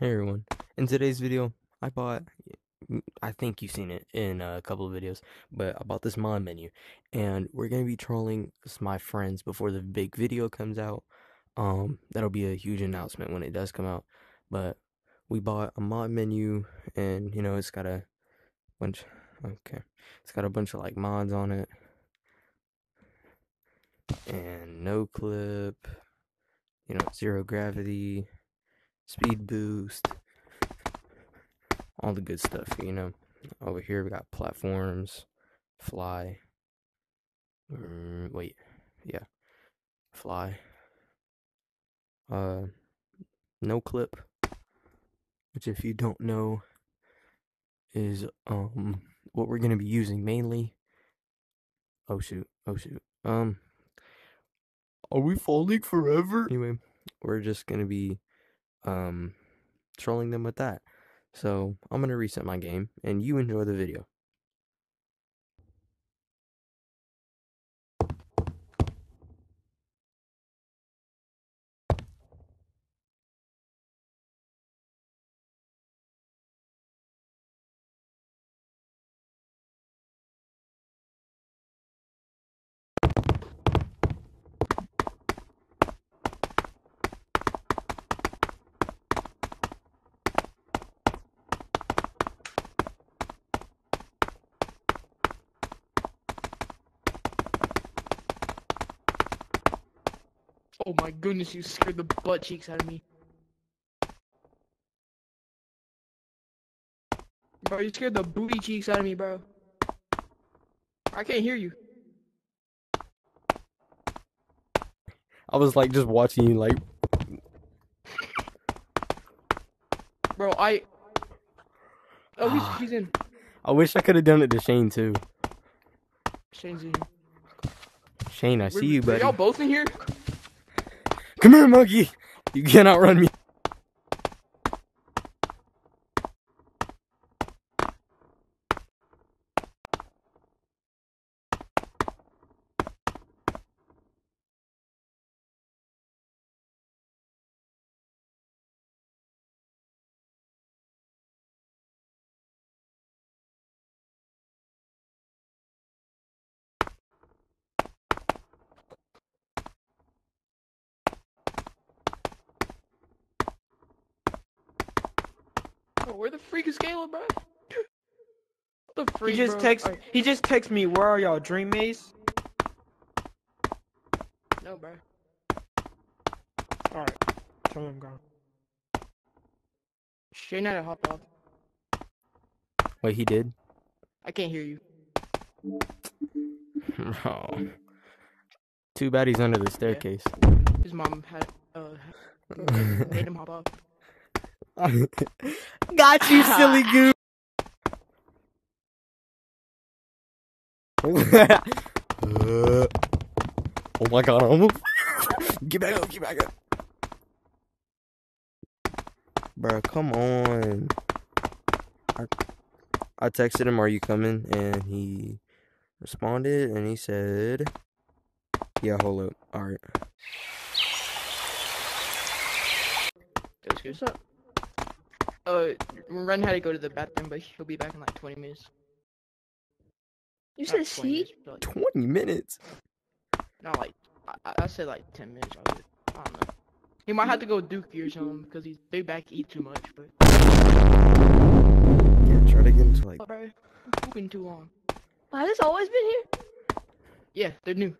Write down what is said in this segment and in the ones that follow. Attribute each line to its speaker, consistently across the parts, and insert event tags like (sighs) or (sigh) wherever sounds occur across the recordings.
Speaker 1: Hey everyone. In today's video, I bought I think you've seen it in a couple of videos, but I bought this mod menu and we're going to be trolling my friends before the big video comes out. Um that'll be a huge announcement when it does come out. But we bought a mod menu and you know, it's got a bunch okay. It's got a bunch of like mods on it. And no clip, you know, zero gravity, speed boost, all the good stuff, you know. Over here we got platforms, fly. Mm, wait, yeah, fly. Uh, no clip, which if you don't know, is um what we're gonna be using mainly. Oh shoot! Oh shoot! Um, are we falling forever? Anyway, we're just gonna be um trolling them with that. So I'm gonna reset my game and you enjoy the video.
Speaker 2: Oh my goodness, you scared the butt cheeks out of me. Bro, you scared the booty cheeks out of me, bro. I can't hear you.
Speaker 1: I was like just watching you like
Speaker 2: Bro, I. Oh, he's, (sighs) he's in.
Speaker 1: I wish I could have done it to Shane too.
Speaker 2: Shane's in.
Speaker 1: Shane, I see you, buddy.
Speaker 2: Are y'all both in here?
Speaker 1: Come here, monkey. You cannot run me.
Speaker 2: Where the freak is Caleb, bro? What the freak,
Speaker 3: He just
Speaker 2: bro?
Speaker 3: text.
Speaker 2: Alright,
Speaker 3: He just text me. Where are y'all, Dream Maze?
Speaker 2: No, bro.
Speaker 3: All right. Tell him I'm gone.
Speaker 2: Shane had to hop off.
Speaker 1: Wait, he did?
Speaker 2: I can't hear you. (laughs)
Speaker 1: Oh. Too bad he's under the staircase.
Speaker 2: His mom had uh (laughs) made him hop off. (laughs)
Speaker 1: Got you, silly (laughs) goose. Uh, (laughs) oh my god, I'm almost... Get back up, get back up. Bruh, come on. I, I texted him, are you coming? And he responded and he said, yeah, hold up. Alright.
Speaker 2: That's good. What's up? Uh, Ren had to go to the bathroom, but he'll be back in like 20 minutes.
Speaker 4: You
Speaker 2: Not
Speaker 4: said
Speaker 2: 20
Speaker 4: C?
Speaker 2: minutes, like,
Speaker 1: 20 minutes.
Speaker 2: Not like I, I said like 10 minutes. I, would, I don't know. He might have to go dookie or something because he's big back eat too much. But
Speaker 1: Yeah, try to get into like.
Speaker 2: oh, bro, I'm pooping too long.
Speaker 4: Has this always been here?
Speaker 2: Yeah, they're new.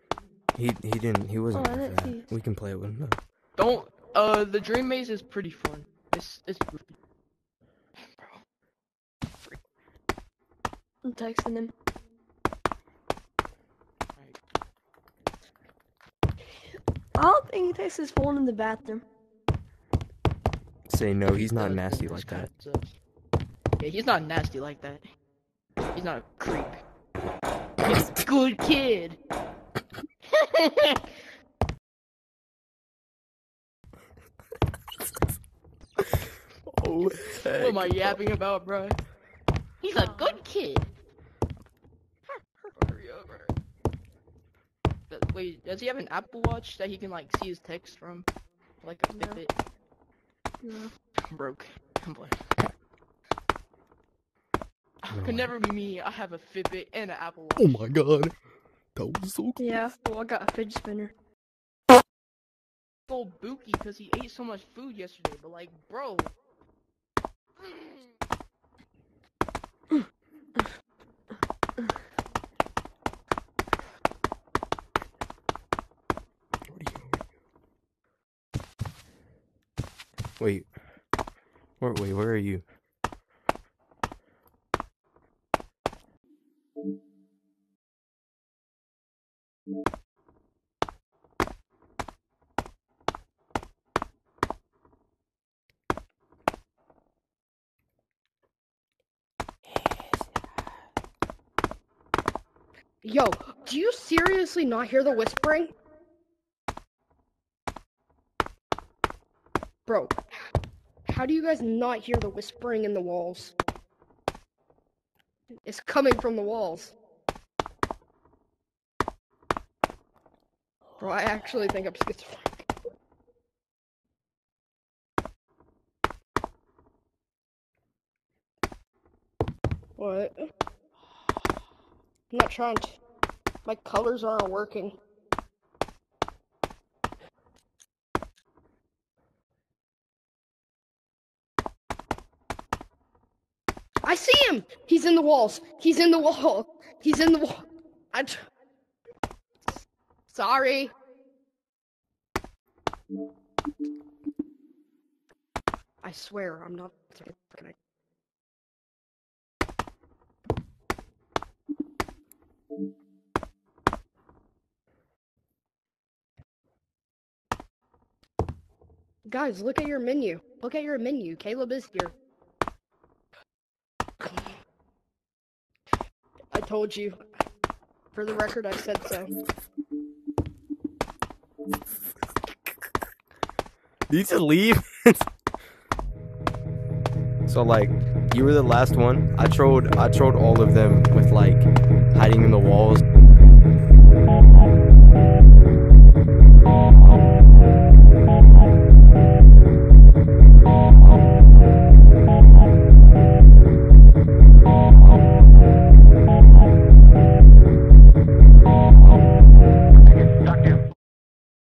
Speaker 1: He he didn't. He wasn't.
Speaker 4: Oh,
Speaker 1: here for that. We can play it with him. though.
Speaker 2: Don't. Uh, the dream maze is pretty fun. It's it's. Bro. Freak.
Speaker 4: I'm texting him.
Speaker 2: Alright.
Speaker 4: I don't think he takes his phone in the bathroom.
Speaker 1: Say no. He's not nasty like that.
Speaker 2: Yeah, he's not nasty like that. He's not a creep. He's a good kid. (laughs)
Speaker 1: Oh,
Speaker 2: what am I yapping about, bro? He's a good kid. Hurry up, bro. Th- Wait, does he have an Apple Watch that he can like see his text from? Like a
Speaker 4: No.
Speaker 2: Fitbit?
Speaker 4: No.
Speaker 2: Broke. I'm playing. Could never be me. I have a Fitbit and an Apple Watch.
Speaker 1: Oh my god. That was so cool.
Speaker 4: Yeah, well, I got a fidget spinner.
Speaker 2: So Buki because he ate so much food yesterday. But like, bro.
Speaker 1: Wait. Where, wait, where are you?
Speaker 5: Yo, do you seriously not hear the whispering? Bro, how do you guys not hear the whispering in the walls? It's coming from the walls. Bro, I actually think I'm schizophrenic. What? I'm not trying to. My colors aren't working. I see him! He's in the walls. He's in the wall. He's in the wall. I t- Sorry. I swear I'm not. Guys, look at your menu. Look at your menu. Caleb is here. Told you. For the record, I said so.
Speaker 1: Did you leave? (laughs) so like, you were the last one. I trolled. I trolled all of them with like hiding in the walls.